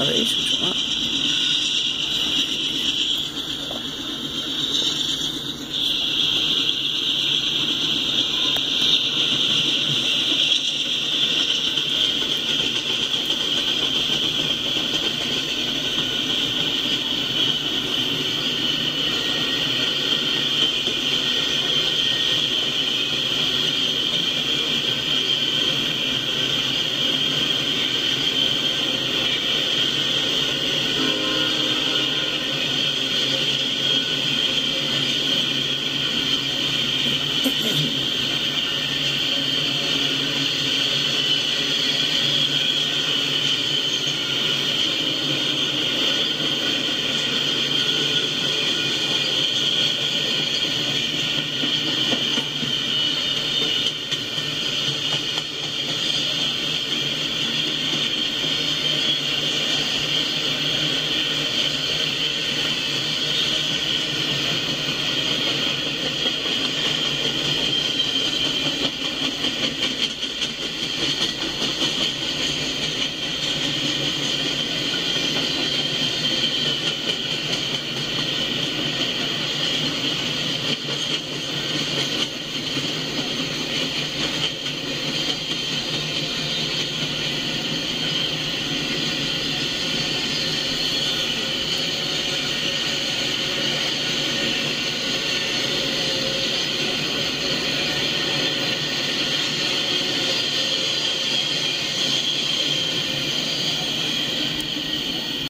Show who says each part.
Speaker 1: talvez.